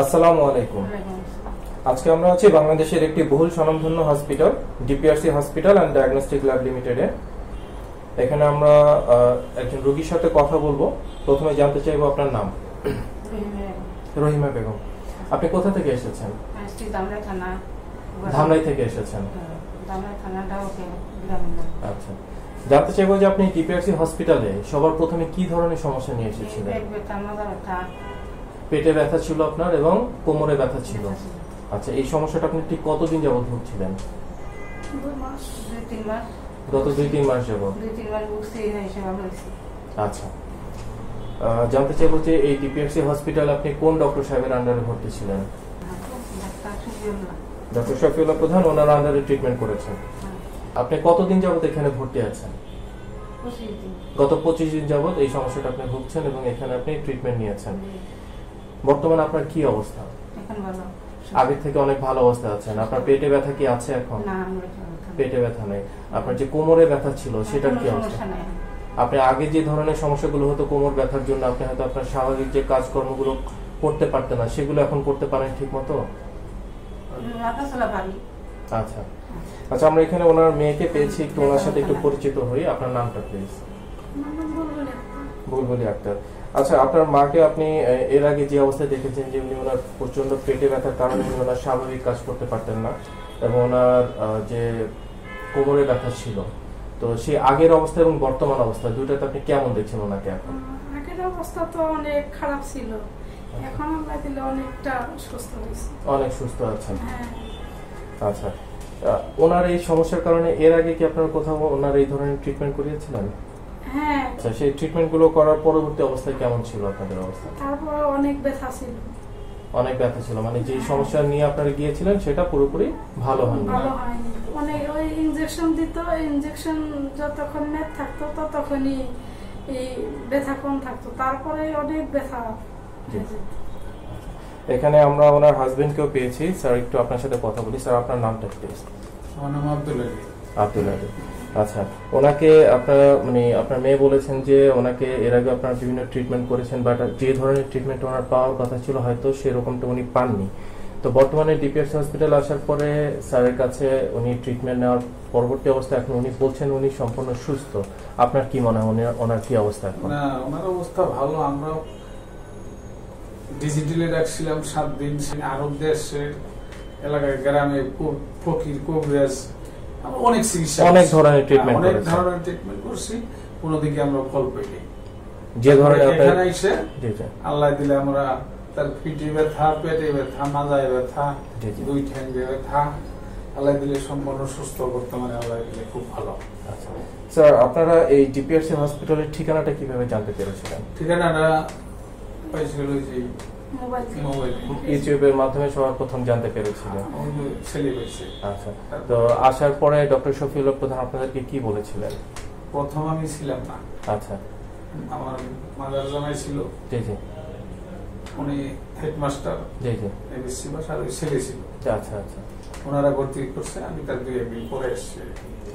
আসসালামু আলাইকুম। আজকে আমরা আছি বাংলাদেশের একটি বহুল স্বনামধন্য hospital DPRC hospital and diagnostic lab লিমিটেডে এখানে আমরা একজন রোগীর সাথে কথা বলব। প্রথমে জানতে চাইব আপনার নাম। রহিমা বেগম। আপনি কোথা থেকে এসেছেন? ধামরাই থেকে এসেছেন। আচ্ছা। জানতে চাইব যে আপনি ডিপিআরসি হসপিটালে সবার প্রথমে কি ধরনের সমস্যা নিয়ে এসেছিলেন? পেট ব্যথা ছিল আপনার এবং কোমরে ব্যথা ছিল। আচ্ছা এই সমস্যাটা আপনি ঠিক কতদিন যাবত ভুগছিলেন? গত দুই তিন মাস যাবত আচ্ছা। জানতে চাইব যে এই ডিপিএসসি হসপিটাল আপনি কোন ডক্টর সাহেবের আন্ডারে ভর্তি ছিলেন? ডক্টর শফিউল্লাহ প্রধান ওনার আন্ডারে ট্রিটমেন্ট করেছেন। আপনি কতদিন যাবত এখানে ভর্তি আছেন? গত পঁচিশ দিন যাবত এই সমস্যাটা আপনি ভুগছেন এবং এখানে আপনি ট্রিটমেন্ট নিয়েছেন। বর্তমানে আপনার কি অবস্থা? আগের থেকে অনেক ভালো অবস্থা আছেন। আপনার পেটে ব্যথা কি আছে এখন? পেটে ব্যথা নেই। আপনার যে কোমরে ব্যথা ছিল সেটার কি অবস্থা? আপনি আগে যে ধরনের সমস্যাগুলো হতো কোমর ব্যথার জন্য আপনি হয়তো আপনার স্বাভাবিক যে কাজকর্মগুলো করতে পারতেন না সেগুলো এখন করতে পারেন ঠিক মতো আচ্ছা। আচ্ছা আমরা এখানে ওনার মেয়েকে পেয়েছি একটু ওনার সাথে একটু পরিচিত হই। আপনার নামটা প্লিজ বুলবুলি আক্তার। আচ্ছা আপনার মাকে আপনি এর আগে যে অবস্থায় দেখেছেন যে উনি ওনার প্রচণ্ড পেটে ব্যথার কারণে উনি ওনার স্বাভাবিক কাজ করতে পারতেন না এবং ওনার যে কোমরে ব্যথা ছিল। তো সেই আগের অবস্থা এবং বর্তমান অবস্থা দুটাতে আপনি কেমন দেখছেন ওনাকে এখন? আগের অবস্থা তো অনেক খারাপ ছিল। এখন আমরা দিলে অনেকটা সুস্থ হয়েছি। অনেক সুস্থ আছেন। হ্যাঁ। আচ্ছা ওনার এই সমস্যার কারণে এর আগে কি আপনার কোথাও ওনার এই ধরনের ট্রিটমেন্ট করিয়েছিলেন? হ্যাঁ। আচ্ছা সেই ট্রিটমেন্টগুলো করার পরবর্তী অবস্থায় কেমন ছিল আপনাদের অবস্থা? তারপর অনেক ব্যথা ছিল। অনেক ব্যথা ছিল মানে যে সমস্যা নিয়ে আপনারা গিয়েছিলেন সেটা পুরোপুরি ভালো হয়নি। ভালো হয়নি। অনেক ওই ইনজেকশন দিত ইনজেকশন যতক্ষণ মেদ থাকতো ততক্ষণই এই ব্যথা কম থাকতো। তারপরে অনেক ব্যথা এখানে আমরা ওনার হাজবেন্ডকেও পেয়েছি। স্যার একটু আপনার সাথে কথা বলি। স্যার আপনার নামটা প্লিজ আমার নাম আব্দুল আলী। আব্দুল আলী আচ্ছা ওনাকে আপনারা মানে আপনার মেয়ে বলেছেন যে ওনাকে এর আগে আপনারা বিভিন্ন ট্রিটমেন্ট করেছেন বাট যে ধরনের ট্রিটমেন্ট ওনার পাওয়ার কথা ছিল হয়তো সেরকমটা উনি পাননি। তো বর্তমানে ডিপিএস হসপিটাল আসার পরে স্যারের কাছে উনি ট্রিটমেন্ট নেওয়ার পরবর্তী অবস্থা এখন উনি বলছেন উনি সম্পূর্ণ সুস্থ। আপনার কি মনে হয় ওনার কি অবস্থা এখন? ওনার অবস্থা ভালো আমরা ডিজিটালে রাখছিলাম সাত দিন আরব দেশের এলাকায় গ্রামে ফকির, কবিরাজ অনেক চিকিৎসা অনেক ধরনের treatment হ্যাঁ, অনেক ধরনের ট্রিটমেন্ট করছি। কোনো দিকে আমরা ফল পাইনি। যে ধরনের এখানে এসে আল্লাহ দিলে আমরা তার পিঠে ব্যথা পেটে ব্যথা মাজায় ব্যথা। দুই ঠ্যাঙ্গে ব্যথা। আল্লাহ দিলে সম্পূর্ণ সুস্থ বর্তমানে আল্লাহ দিলে খুব ভালো। আচ্ছা। স্যার আপনারা এই ডিপিআরসি হসপিটালের ঠিকানাটা কীভাবে জানতে পেরেছিলেন? ঠিকানাটা পাইছিল যে ইউটিউবের মাধ্যমে সবার প্রথম জানতে পেরেছিলেন ওই যে ছেলে পেয়েছে আচ্ছা তো আসার পরে ডক্টর শফিউল প্রধান আপনাদেরকে কি বলেছিলেন? প্রথম আমি ছিলাম না। আচ্ছা। আমার মাদার জামাই ছিল। জি জি। উনি হেডমাস্টার জি জি। এবিসি বাসার ওই ছেলে ছিল। আচ্ছা আচ্ছা। ওনারা ভর্তি করছে আমি তার দুই একদিন পরে এসছি।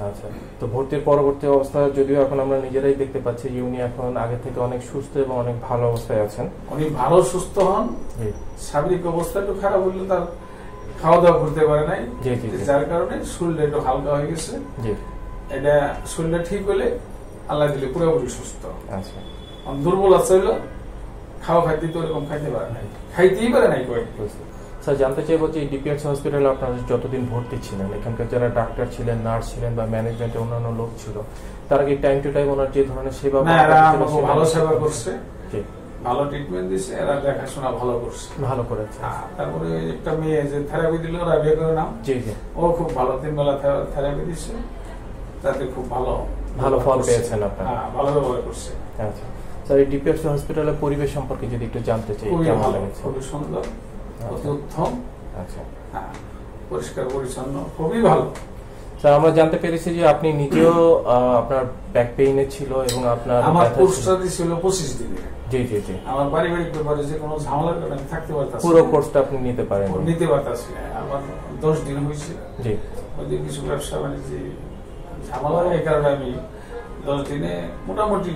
আচ্ছা তো ভর্তির পরবর্তী অবস্থা যদিও এখন আমরা নিজেরাই দেখতে পাচ্ছি যে উনি এখন আগে থেকে অনেক সুস্থ এবং অনেক ভালো অবস্থায় আছেন। উনি ভালো সুস্থ হন। শারীরিক অবস্থা একটু খারাপ হলে তার খাওয়া দাওয়া করতে পারে নাই। যার কারণে শরীরটা একটু হালকা হয়ে গেছে। জি। এটা শরীরটা ঠিক হলে আল্লাহ দিলে পুরোপুরি সুস্থ। আচ্ছা। দুর্বল আছে খাওয়া খাইতে তো এরকম খাইতে পারে নাই। খাইতেই পারে নাই কয়েক স্যার জানতে চাইব যে ডিপিএস হসপিটালে আপনারা যতদিন ভর্তি ছিলেন এখানকার যারা ডাক্তার ছিলেন নার্স ছিলেন বা ম্যানেজমেন্টে অন্যান্য লোক ছিল তারা কি টাইম টু টাইম ওনার যে ধরনের সেবা ভালো সেবা করছে? ভালো ট্রিটমেন্ট দিছে এরা দেখাশোনা ভালো করছে। ভালো করেছে। তারপরে একটা মেয়ে যে থেরাপি দিল রাবিয়া করে নাম জি জি। ও খুব ভালো তিন বেলা থেরাপি দিচ্ছে তাতে খুব ভালো ভালো ফল পেয়েছেন আপনারা। হ্যাঁ ভালো ব্যবহার করছে। আচ্ছা। স্যার এই ডিপিএস হসপিটালের পরিবেশ সম্পর্কে যদি একটু জানতে চাই কেমন ভালো লেগেছে? খুবই সুন্দর। অতি। উত্তম আচ্ছা। হ্যাঁ পরিষ্কার পরিচ্ছন্ন খুবই ভালো। স্যার আমরা জানতে পেরেছি যে আপনি নিজেও আপনার ব্যাক পেইনে ছিল এবং আপনার আমার ছিল। কোর্সটা ছিল পঁচিশ দিনে। জি জি জি। আমার পারিবারিক ব্যাপারে যে কোনো ঝামেলার কারণে থাকতে পারতাম পুরো কোর্সটা আপনি নিতে পারেন নিতে পারতাছি আমার দশ দিন হয়েছে জি। ওই যে কিছু ব্যবসা বাণিজ্য ঝামেলা এই কারণে আমি দশ দিনে মোটামুটি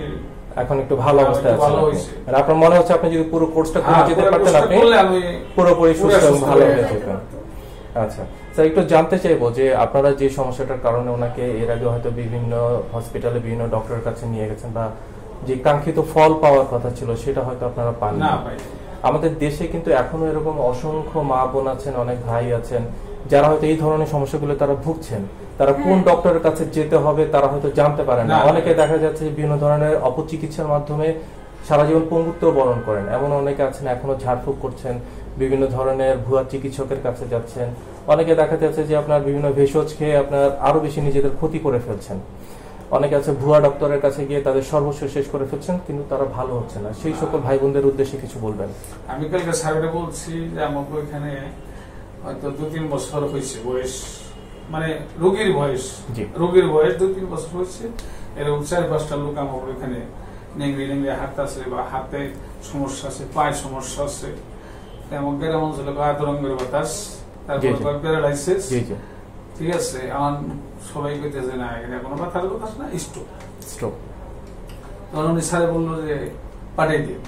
এখন একটু ভালো হ্যাঁ, অবস্থায় আছেন। আর আপনার মনে হচ্ছে আপনি যদি পুরো কোর্সটা করে যেতে পারতেন আপনি পুরোপুরি পুরো সুস্থ এবং ভালো হয়ে যেতেন আচ্ছা স্যার একটু জানতে চাইব যে আপনারা যে সমস্যাটার কারণে ওনাকে এর আগে হয়তো বিভিন্ন হসপিটালে বিভিন্ন ডক্টরের কাছে নিয়ে গেছেন বা যে কাঙ্ক্ষিত ফল পাওয়ার কথা ছিল সেটা হয়তো আপনারা পাননি। না আমাদের দেশে কিন্তু এখনও এরকম অসংখ্য মা বোন আছেন অনেক ভাই আছেন যারা হয়তো এই ধরনের সমস্যাগুলো তারা ভুগছেন তারা কোন হ্যাঁ। ডক্টরের কাছে যেতে হবে তারা হয়তো জানতে পারেন না। অনেকে দেখা যাচ্ছে যে বিভিন্ন ধরনের অপচিকিৎসার মাধ্যমে সারা জীবন পঙ্গুত্ব বরণ করেন। এমন অনেকে আছেন এখনও ঝাড়ফুঁক করছেন বিভিন্ন ধরনের ভুয়া চিকিৎসকের কাছে যাচ্ছেন। অনেকে দেখা যাচ্ছে যে আপনার বিভিন্ন ভেষজ খেয়ে আপনার আরও বেশি নিজেদের ক্ষতি করে ফেলছেন। অনেকে আছে ভুয়া ডক্টরের কাছে গিয়ে তাদের সর্বস্ব শেষ করে ফেলছেন কিন্তু তারা ভালো হচ্ছে না। সেই সকল ভাই বোনদের উদ্দেশ্যে কিছু বলবেন। আমি কালকে স্যারকে বলছি যে আমাকে ওইখানে হয়তো দু তিন বছর হয়েছে বয়স মানে রোগীর বয়স। রোগীর বয়স দু তিন বছর হয়েছে। এরকম চার পাঁচটা লোক আমার ওইখানে নেংড়ি নেংড়ি হাত আছে বা হাতে সমস্যা আছে পায়ে সমস্যা আছে। তেমন গ্রাম অঞ্চলে আয়ত রঙের বাতাস। তারপর প্যারালাইসিস ঠিক আছে আমার সবাই কইতেছে না এটা কোনো ব্যথার কথা না স্ট্রোক স্ট্রোক তখন উনি স্যারে বলল যে পাঠিয়ে দিন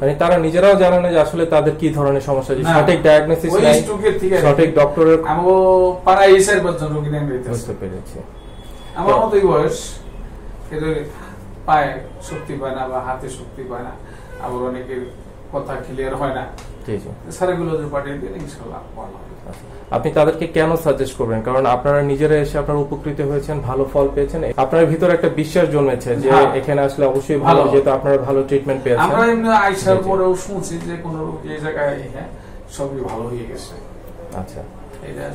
মানে তারা নিজেরাও জানে না যে আসলে তাদের কি ধরনের সমস্যা আছে। সঠিক ডায়াগনোসিস নাই থেকে সঠিক ডক্টরের আমগো পাড়ায় এসে পর্যন্ত রোগী নেন বুঝতে পেরেছি। আমার মতই বয়স। এদের পায়ে শক্তি পায় না বা হাতে শক্তি পায় না। আবার অনেকের কথা ক্লিয়ার হয় না। জি জি। স্যারগুলো যে পাঠিয়ে দিন ইনশাল্লাহ ভালো আচ্ছা। আপনি তাদেরকে কেন সাজেস্ট করবেন? কারণ আপনারা নিজেরা এসে আপনারা উপকৃত হয়েছেন ভালো ফল পেয়েছেন। আপনার ভিতরে একটা বিশ্বাস জন্মেছে যে হ্যাঁ। এখানে আসলে অবশ্যই ভালো। যেহেতু আপনারা ভালো ট্রিটমেন্ট পেয়েছেন। আমরা এমনি আইসার। পরেও শুনছি যে কোন এই জায়গায় সবই ভালো হয়ে গেছে। আচ্ছা। এটা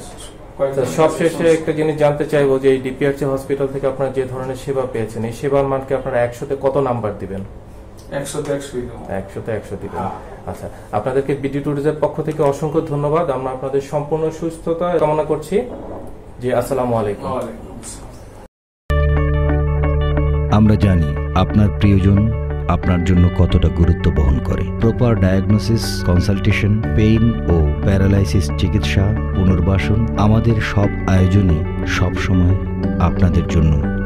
কয়েকজন সবশেষে একটা জিনিস জানতে চাইব যে এই ডিপিআরসি হসপিটাল থেকে আপনারা যে ধরনের সেবা পেয়েছেন এই সেবার মানকে আপনারা একশোতে কত নাম্বার দিবেন? একশোতে একশো দিবেন। হ্যাঁ। আচ্ছা আপনাদেরকে বিডি ট্যুরিজের পক্ষ থেকে অসংখ্য ধন্যবাদ। আমরা আপনাদের সম্পূর্ণ সুস্থতা কামনা করছি। জি আসসালামু আলাইকুম। আসসালাম। আমরা জানি আপনার প্রিয়জন আপনার জন্য কতটা গুরুত্ব বহন করে। প্রপার ডায়াগনোসিস কনসালটেশন পেইন ও প্যারালাইসিস চিকিৎসা পুনর্বাসন আমাদের সব আয়োজনে সব সময় আপনাদের জন্য